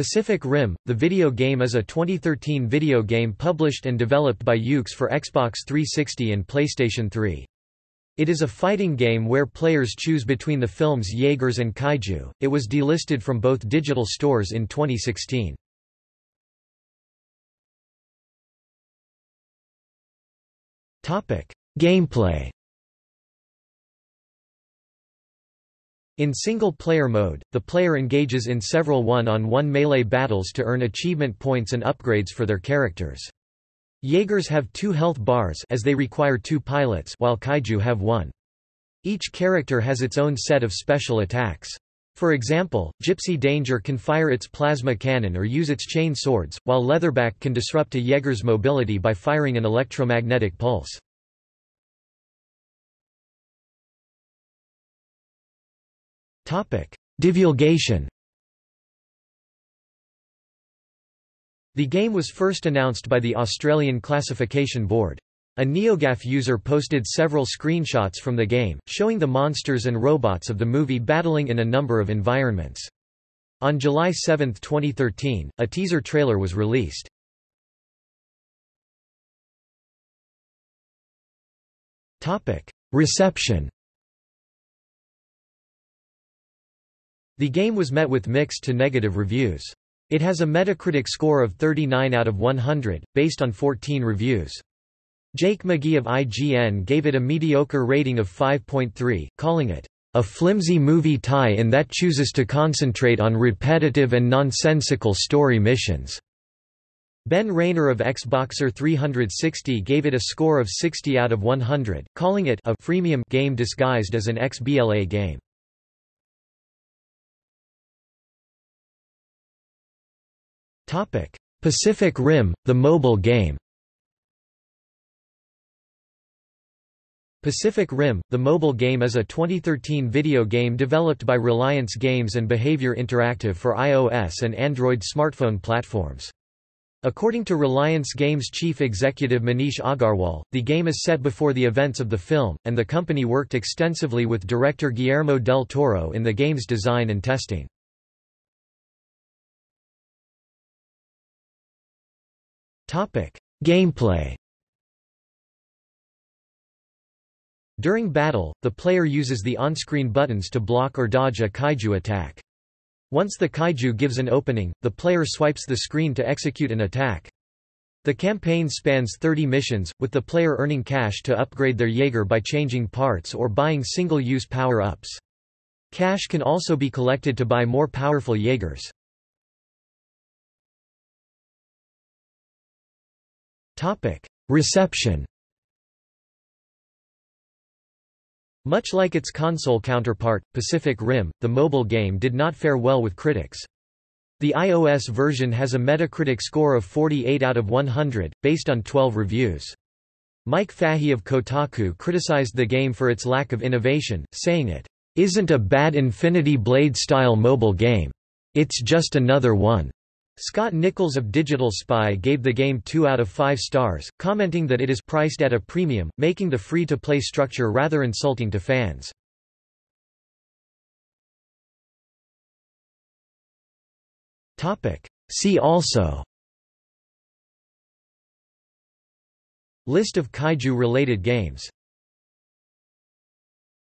Pacific Rim, the video game is a 2013 video game published and developed by Yuke's for Xbox 360 and PlayStation 3. It is a fighting game where players choose between the films Jaegers and Kaiju. It was delisted from both digital stores in 2016. Topic: Gameplay In single-player mode, the player engages in several one-on-one -on -one melee battles to earn achievement points and upgrades for their characters. Jaegers have two health bars as they require two pilots while kaiju have one. Each character has its own set of special attacks. For example, Gypsy Danger can fire its plasma cannon or use its chain swords, while Leatherback can disrupt a Jaeger's mobility by firing an electromagnetic pulse. Divulgation The game was first announced by the Australian Classification Board. A NeoGAF user posted several screenshots from the game, showing the monsters and robots of the movie battling in a number of environments. On July 7, 2013, a teaser trailer was released. Reception The game was met with mixed to negative reviews. It has a Metacritic score of 39 out of 100, based on 14 reviews. Jake McGee of IGN gave it a mediocre rating of 5.3, calling it, "...a flimsy movie tie-in that chooses to concentrate on repetitive and nonsensical story missions." Ben Rayner of Xboxer 360 gave it a score of 60 out of 100, calling it a freemium game disguised as an XBLA game. Pacific Rim, the mobile game Pacific Rim, the mobile game is a 2013 video game developed by Reliance Games and Behaviour Interactive for iOS and Android smartphone platforms. According to Reliance Games chief executive Manish Agarwal, the game is set before the events of the film, and the company worked extensively with director Guillermo del Toro in the game's design and testing. Gameplay During battle, the player uses the on-screen buttons to block or dodge a kaiju attack. Once the kaiju gives an opening, the player swipes the screen to execute an attack. The campaign spans 30 missions, with the player earning cash to upgrade their Jaeger by changing parts or buying single-use power-ups. Cash can also be collected to buy more powerful Jaegers. Reception Much like its console counterpart, Pacific Rim, the mobile game did not fare well with critics. The iOS version has a Metacritic score of 48 out of 100, based on 12 reviews. Mike Fahey of Kotaku criticized the game for its lack of innovation, saying it, "...isn't a bad Infinity Blade-style mobile game. It's just another one." Scott Nichols of Digital Spy gave the game 2 out of 5 stars, commenting that it is priced at a premium, making the free-to-play structure rather insulting to fans. See also List of kaiju-related games